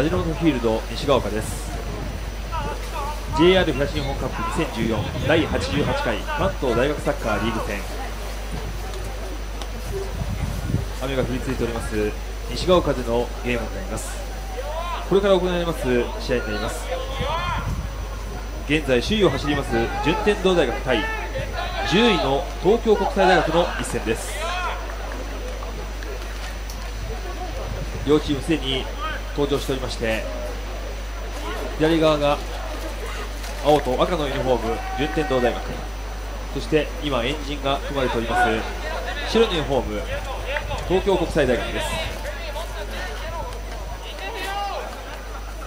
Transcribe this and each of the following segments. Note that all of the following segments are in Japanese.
アジロードフィールド西ヶ丘です。JR 東日本カップ2014第88回関東大学サッカーリーグ戦。雨が降り続いております西ヶ丘でのゲームになります。これから行われます試合になります。現在首位を走ります順天堂大学対10位の東京国際大学の一戦です。両チームすでに登場しておりまして左側が青と赤のユニフォーム順天堂大学。そして今エンジンが組まれております白のユニフォーム東京国際大学です。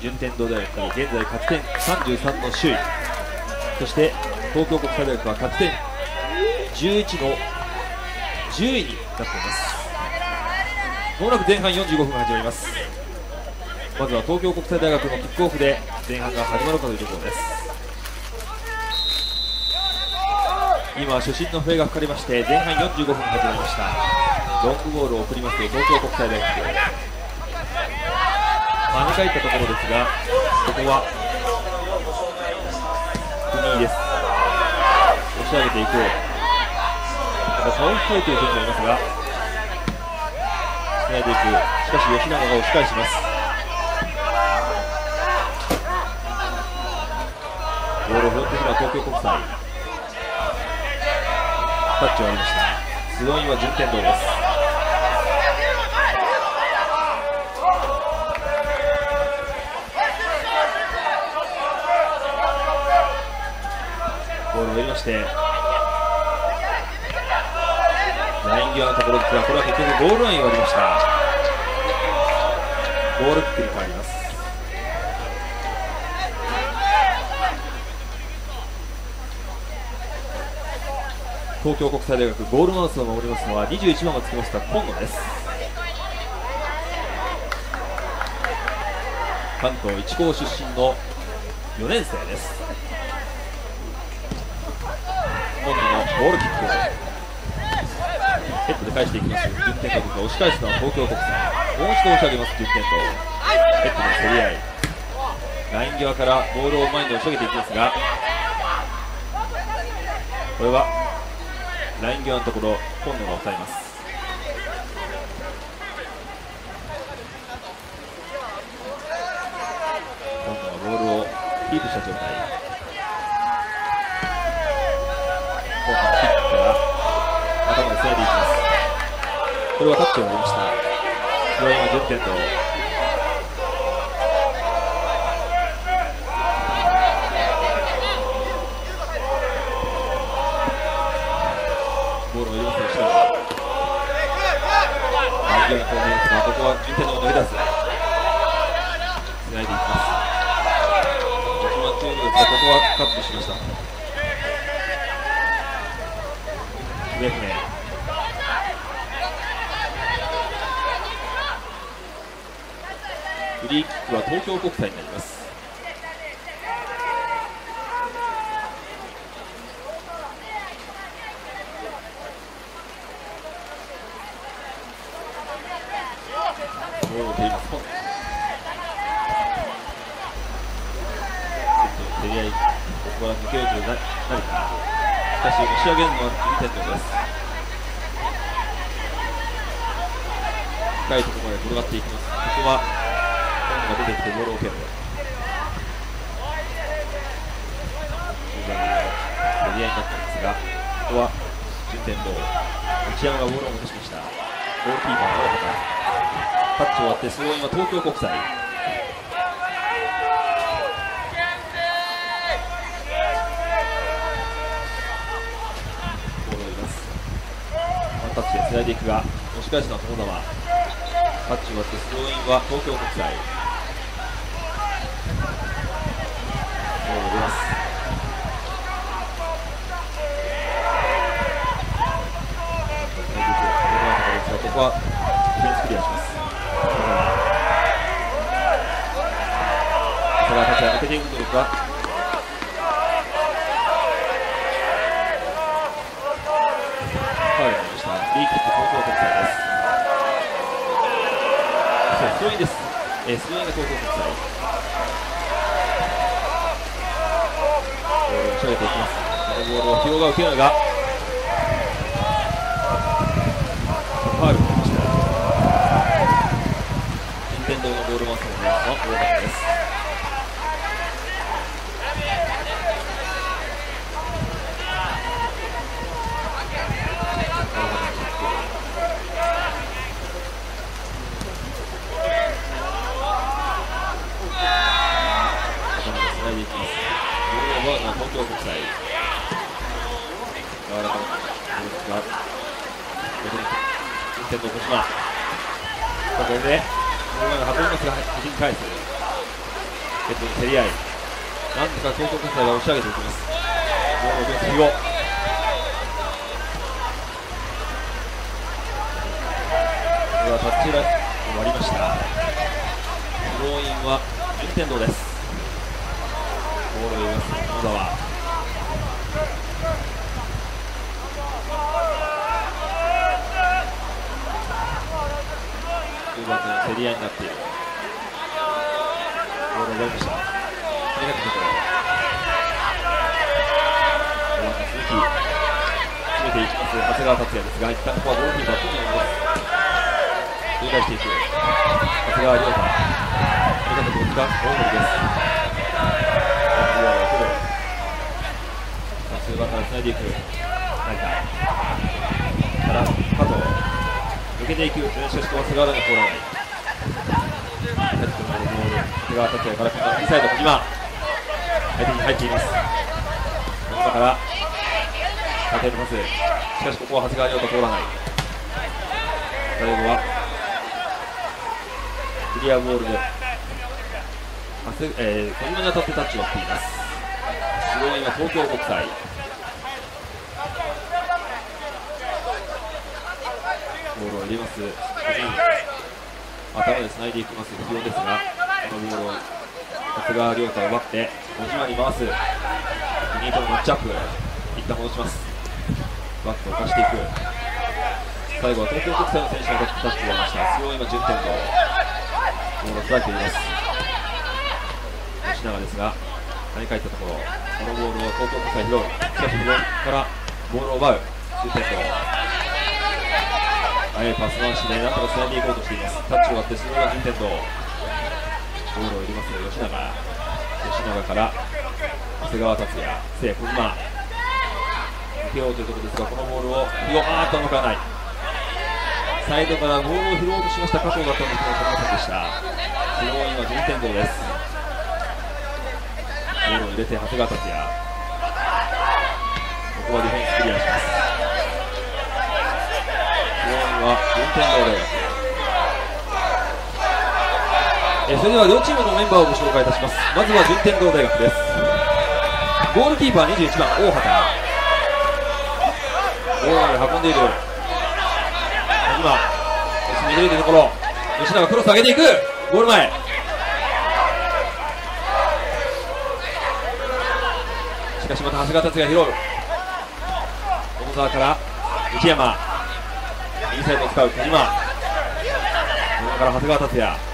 順天堂大学から現在勝ち点33の首位。そして東京国際大学は勝ち点11の10位になっています。まもなく前半45分が始まります。まずは東京国際大学のキックオフで前半が始まるかというところです。今初心の笛が吹かれまして前半45分が始まりました。ロングボールを送ります東京国際大学。跳ね返ったところですがここは国井です。押し上げていこう。また倒したいという選手がいますがつないでいく。しかし吉永が押し返します。ボールを拾ってきた東京国際。タッチはありました。スローインは順天堂です。ボールを入りましてライン際のところですがこれは結局ゴールラインを割りました。ボールキックに変わります。東京国際大学ゴールマウスを守りますのは21番がつきました今野です。関東一高出身の4年生です。今野のボールキックヘッドで返していきます。順天堂ですが押し返すのは東京国際もう一度押し上げます順天堂ヘッドの競り合い。ライン際からボールを前に押し上げていきますがこれはライン際のところ今野が抑えます。今野はボールをキープした状態。今野のキックから頭でつないでいきます。これはタッチを割りました。スローインは順天堂ボールを入れませんでした右側に飛んでいますがここは順天堂が投げ出すつないでいきます決まっているのですがここはカットしました上船フリーキックは東京国際になりますボールを蹴ります今度競り合いここから抜けるというななるかしかし押し上げるのは順天堂です深いところまで転がっていきます。ここは今野が出てきてボールを蹴る。中盤の競り合いになっていますがここは順天堂。内山がボールを戻しました。ゴールキーパーの小畑タッチ終わってスローインは東京国際。ボールを入れます。ワンタッチでつないでいくが押し返すのは友澤タッチ終わってスローインは東京国際。ボールを入れます。ここはディフェンスクリアします。ただ立ち上げていくのですがファウルになりました。リーキック東京国際です。そうスローインです。えー、スローインが東京国際ボールを打ち上げていきます。このボールを広が受けるのが。ファールになりました。順天堂のボールマンスのボールマンです東京国際柔らかなボールですが順天堂小島これでこの前の運びますが端に返すヘッドに競り合いなんとか東京国際は押し上げていきますボールを出す日をこれはタッチライン終わりましたスローインは順天堂ですボールを入れます野沢り合いになっている。ボールを奪いましたありがとうところ5番の鈴木詰めていきます長谷川達也ですが一旦ここはゴールキーパー組みます繰り返していく長谷川亮太ありがとうございます大森です中盤からつないでいく成田から加藤抜けていくしかしこの菅原が通らないヘッドのボー川達也から今度は右サイド小島相手に入っています今から縦のパスしかしここは長谷川亮太通らない最後はクリアボールでえー、小島に当たってタッチをしていますスローインは東京国際ボールを入れます頭でつないでいきます必要ですがこのボールを長谷川亮太を奪って小島に回す。2とのマッチアップ一旦戻します。バットを貸していく。最後は東京国際の選手がタッチをました。スローインは順天堂。ボールを捉えています。吉永ですが跳ね返ったところ。このボールを東京国際拾う。しかしボからボールを奪う。シュート速いパス回しでなんとかつないでいこうとしています。タッチを割ってそれが順天堂。ボールを入れます吉永。吉永から長谷川達也聖小島受けようというところですがこのボールを拾あーっと向かない。サイドからボールを拾おうとしました加藤だったんですが取れませんでした。スローインは順天堂です。ボールを入れて長谷川達也。ここはディフェンスクリアします。4位は順天堂大学えそれでは両チームのメンバーをご紹介いたします。まずは順天堂大学です。ゴールキーパー21番大畑。ゴール運んでいる。今右に出てるところ。吉永クロス上げていく。ゴール前。しかしまた長谷川達也拾う。小野沢から内山。右サイドを使う小島。小島から長谷川達也。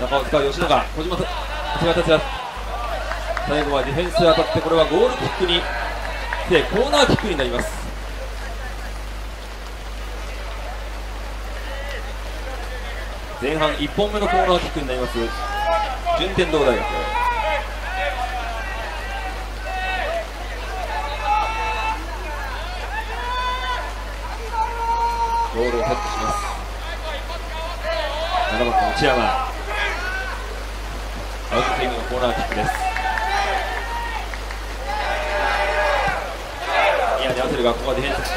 中を使う吉永小島達也最後はディフェンス当たってこれはゴールキックにでコーナーキックになります。前半1本目のコーナーキックになります。順天堂大学。ボールをタッチします。7番の内山。アウトテイムのコーナーキックです。ニアに合わせるがここはディフェンス。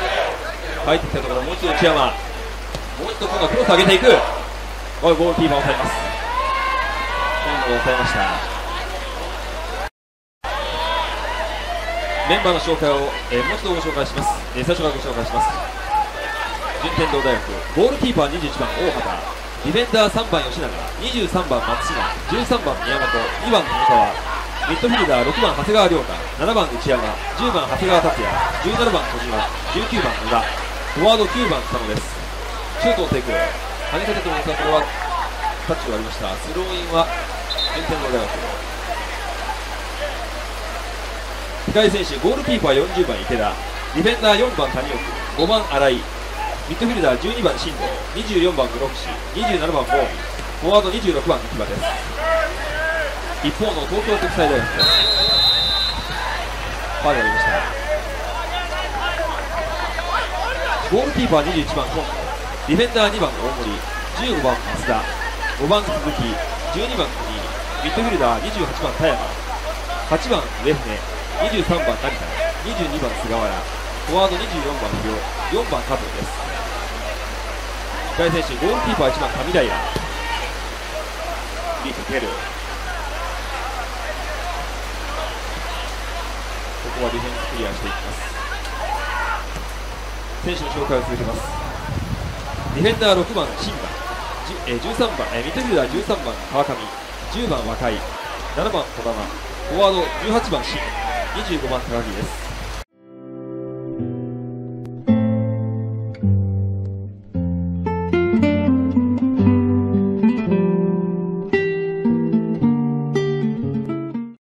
入ってきたところもう一度内山もう一度今度はクロス上げていく。ゴールキーパーを抑えます。今度抑えました。メンバーの紹介を、えー、もう一度ご紹介します、えー、最初からご紹介します。順天堂大学ゴールキーパー21番大畑。ディフェンダー3番吉永23番松島13番宮本2番友沢ミッドフィルダー6番長谷川亮太7番内山10番長谷川達也17番小島19番野田フォワード9番佐野です。シュートをテイク。跳ねかけてますがこれはタッチがありました。スローインは順天堂大学。控え選手ゴールキーパー40番池田ディフェンダー4番谷奥5番新井ミッドフィルダー12番進藤24番室伏27番近江フォワード26番木場です。一方の東京国際大学です。ファウルありました。ゴールキーパー21番今ディフェンダー2番大森15番増田5番鈴木12番国ミッドフィルダー28番田山8番上船23番成田22番菅原フォワード24番不良4番加藤です。控え選手ゴールキーパー1番上平。リーフテル。ここはディフェンスクリアしていきます。選手の紹介を続けます。ディフェンダー6番、新馬、え、13番、え、ミッドフィルダー13番、川上、10番、若井、7番、児玉、フォワード18番、新、25番、高木です。